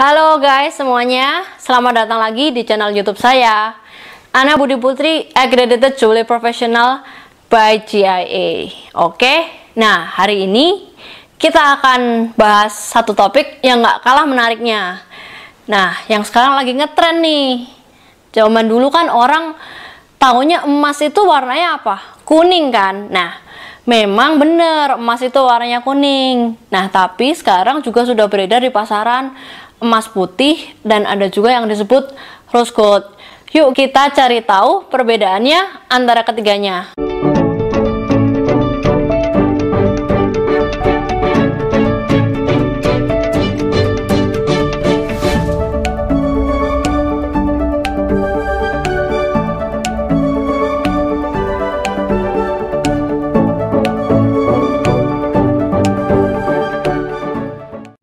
Halo guys semuanya, selamat datang lagi di channel YouTube saya. Ana Budi Putri, Accredited Jewelry Professional by GIA. Oke, nah hari ini kita akan bahas satu topik yang gak kalah menariknya. Nah, yang sekarang lagi ngetren nih. Zaman dulu kan orang tahunya emas itu warnanya apa? Kuning kan? Nah, memang bener emas itu warnanya kuning. Nah, tapi sekarang juga sudah beredar di pasaran emas putih dan ada juga yang disebut rose gold. Yuk kita cari tahu perbedaannya antara ketiganya.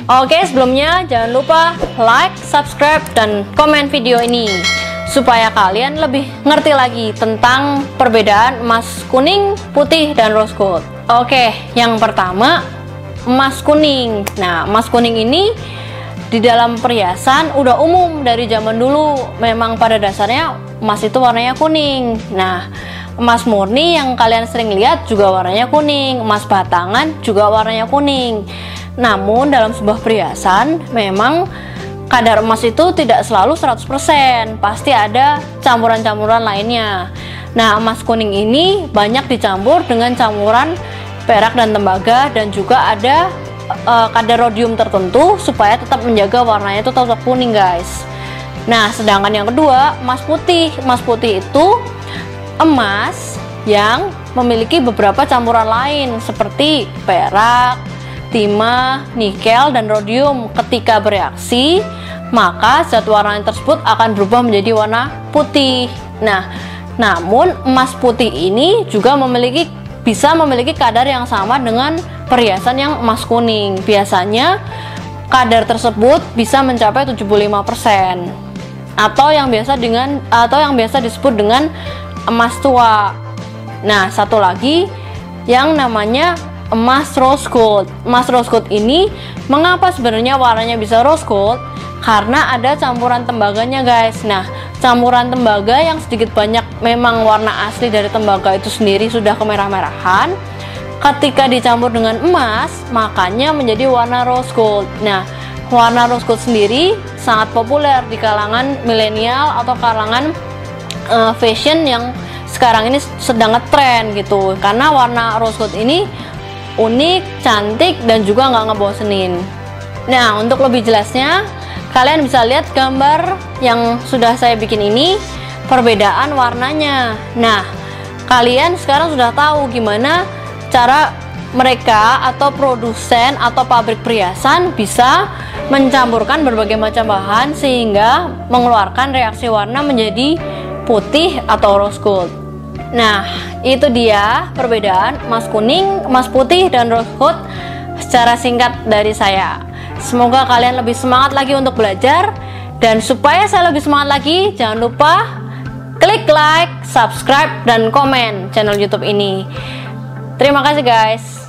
Oke, sebelumnya jangan lupa like, subscribe, dan komen video ini supaya kalian lebih ngerti lagi tentang perbedaan emas kuning, putih, dan rose gold. Oke, yang pertama emas kuning. Nah, emas kuning ini di dalam perhiasan udah umum dari zaman dulu. Memang pada dasarnya emas itu warnanya kuning. Nah, emas murni yang kalian sering lihat juga warnanya kuning, emas batangan juga warnanya kuning. Namun dalam sebuah perhiasan memang kadar emas itu tidak selalu 100%, pasti ada campuran-campuran lainnya. Nah, emas kuning ini banyak dicampur dengan campuran perak dan tembaga dan juga ada uh, kadar rhodium tertentu supaya tetap menjaga warnanya itu tetap kuning, guys. Nah, sedangkan yang kedua, emas putih. Emas putih itu emas yang memiliki beberapa campuran lain seperti perak, timah, nikel, dan rhodium. Ketika bereaksi, maka zat warna tersebut akan berubah menjadi warna putih. Nah, namun emas putih ini juga memiliki bisa memiliki kadar yang sama dengan perhiasan yang emas kuning. Biasanya kadar tersebut bisa mencapai 75% atau yang biasa dengan atau yang biasa disebut dengan emas tua. Nah, satu lagi yang namanya emas rose gold. Emas rose gold ini mengapa sebenarnya warnanya bisa rose gold? Karena ada campuran tembaganya guys. Nah, campuran tembaga yang sedikit banyak memang warna asli dari tembaga itu sendiri sudah kemerah-merahan. Ketika dicampur dengan emas, makanya menjadi warna rose gold. Nah, warna rose gold sendiri sangat populer di kalangan milenial atau kalangan uh, fashion yang sekarang ini sedang ngetren gitu karena warna rose gold ini unik, cantik, dan juga nggak ngebosenin. Nah, untuk lebih jelasnya, kalian bisa lihat gambar yang sudah saya bikin ini, perbedaan warnanya. Nah, kalian sekarang sudah tahu gimana cara mereka atau produsen atau pabrik perhiasan bisa mencampurkan berbagai macam bahan sehingga mengeluarkan reaksi warna menjadi putih atau rose gold. Nah, itu dia perbedaan emas kuning, emas putih, dan rose gold secara singkat dari saya. Semoga kalian lebih semangat lagi untuk belajar dan supaya saya lebih semangat lagi, jangan lupa klik like, subscribe, dan komen channel YouTube ini. Terima kasih guys.